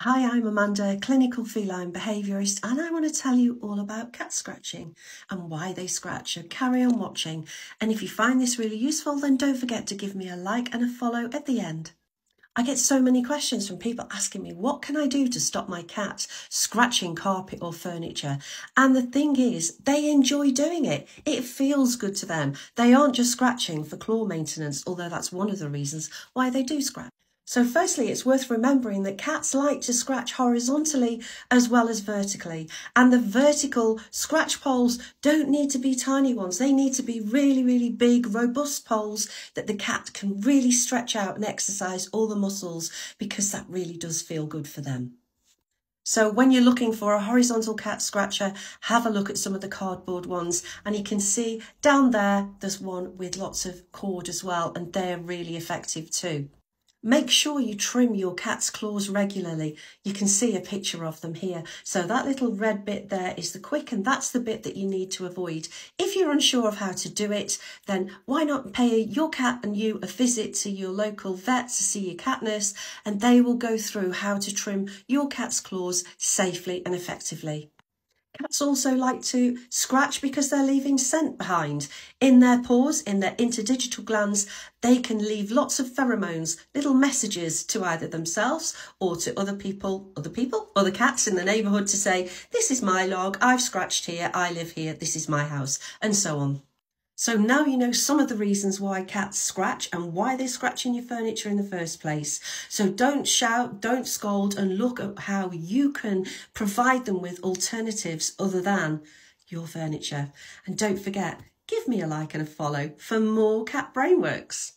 Hi, I'm Amanda, clinical feline behaviourist, and I want to tell you all about cat scratching and why they scratch. So carry on watching. And if you find this really useful, then don't forget to give me a like and a follow at the end. I get so many questions from people asking me, what can I do to stop my cats scratching carpet or furniture? And the thing is, they enjoy doing it. It feels good to them. They aren't just scratching for claw maintenance, although that's one of the reasons why they do scratch. So firstly, it's worth remembering that cats like to scratch horizontally as well as vertically. And the vertical scratch poles don't need to be tiny ones. They need to be really, really big, robust poles that the cat can really stretch out and exercise all the muscles because that really does feel good for them. So when you're looking for a horizontal cat scratcher, have a look at some of the cardboard ones and you can see down there, there's one with lots of cord as well and they're really effective too. Make sure you trim your cat's claws regularly. You can see a picture of them here. So that little red bit there is the quick and that's the bit that you need to avoid. If you're unsure of how to do it, then why not pay your cat and you a visit to your local vet to see your cat nurse and they will go through how to trim your cat's claws safely and effectively. Cats also like to scratch because they're leaving scent behind. In their paws, in their interdigital glands, they can leave lots of pheromones, little messages to either themselves or to other people, other people, other cats in the neighbourhood to say, this is my log, I've scratched here, I live here, this is my house, and so on. So now you know some of the reasons why cats scratch and why they're scratching your furniture in the first place. So don't shout, don't scold and look at how you can provide them with alternatives other than your furniture. And don't forget, give me a like and a follow for more Cat Brainworks.